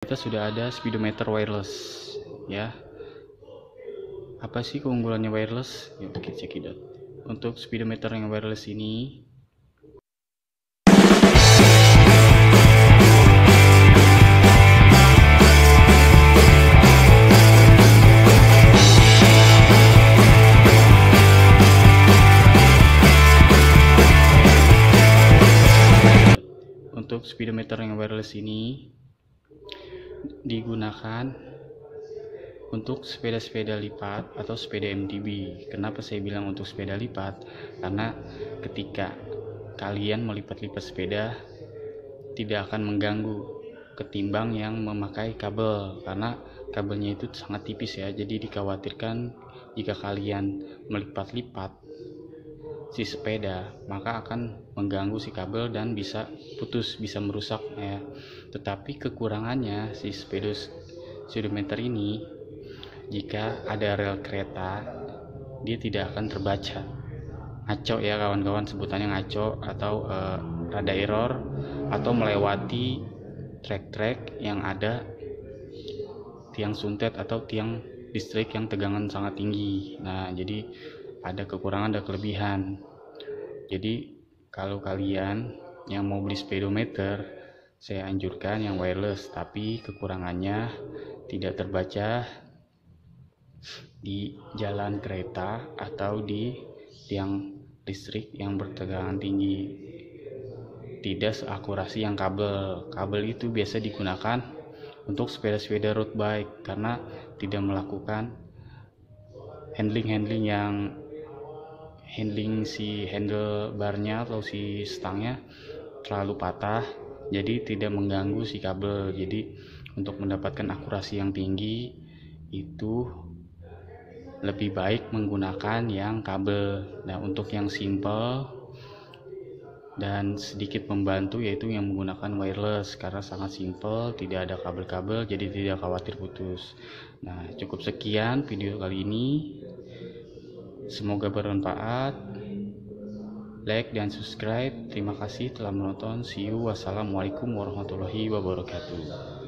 kita sudah ada speedometer wireless ya. Apa sih keunggulannya wireless? Yuk kita cekidot untuk speedometer yang wireless ini untuk speedometer yang wireless ini digunakan untuk sepeda-sepeda lipat atau sepeda MTB. Kenapa saya bilang untuk sepeda lipat? Karena ketika kalian melipat-lipat sepeda tidak akan mengganggu ketimbang yang memakai kabel karena kabelnya itu sangat tipis ya. Jadi dikhawatirkan jika kalian melipat-lipat si sepeda maka akan mengganggu si kabel dan bisa putus bisa merusak ya. Tetapi kekurangannya si sepeda speedometer ini jika ada rel kereta dia tidak akan terbaca. Ngaco ya kawan-kawan sebutannya ngaco atau uh, rada error atau melewati trek-trek yang ada tiang suntet atau tiang listrik yang tegangan sangat tinggi. Nah jadi ada kekurangan dan kelebihan. Jadi kalau kalian yang mau beli speedometer saya anjurkan yang wireless tapi kekurangannya tidak terbaca di jalan kereta atau di tiang listrik yang bertegangan tinggi. Tidak seakurasi yang kabel. Kabel itu biasa digunakan untuk sepeda-sepeda road bike karena tidak melakukan handling-handling yang handling si handlebarnya atau si stangnya terlalu patah jadi tidak mengganggu si kabel. Jadi untuk mendapatkan akurasi yang tinggi itu lebih baik menggunakan yang kabel. Nah untuk yang simple dan sedikit membantu yaitu yang menggunakan wireless. Karena sangat simple tidak ada kabel-kabel jadi tidak khawatir putus. Nah cukup sekian video kali ini Semoga bermanfaat. Like dan subscribe. Terima kasih telah menonton. See you. Wassalamualaikum warahmatullahi wabarakatuh.